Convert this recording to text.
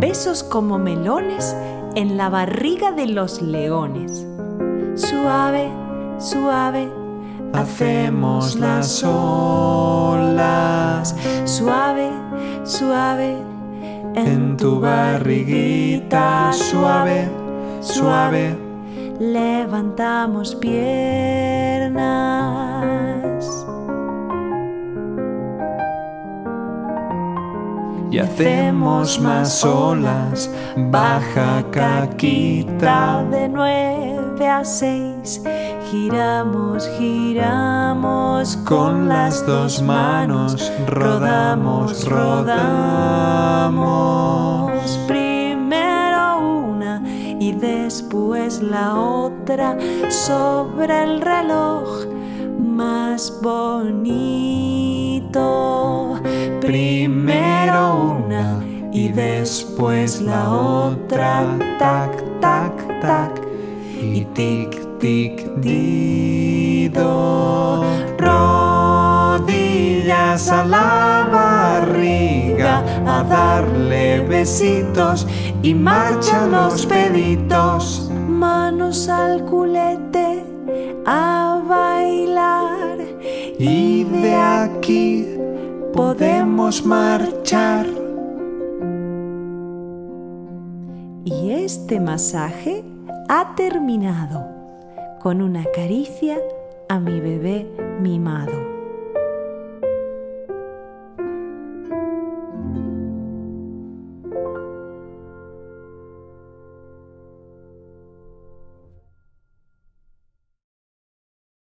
besos como melones en la barriga de los leones. Suave, suave, hacemos las olas. Suave, suave, En tu barriguita suave, suave. levantamos piernas. Y hacemos más olas, baja caquita. de nueve a seis. Giramos, giramos Con las dos manos rodamos, rodamos. Primero una y después la otra sobre el reloj más bonito. Primero una y después la otra, tac, tac, tac. Y tic, tic, dido. Rodillas a la barriga a darle besitos y marchan los peditos. Manos al culete a bailar. Y de aquí podemos marchar. Y este masaje ha terminado con una caricia a mi bebé mimado.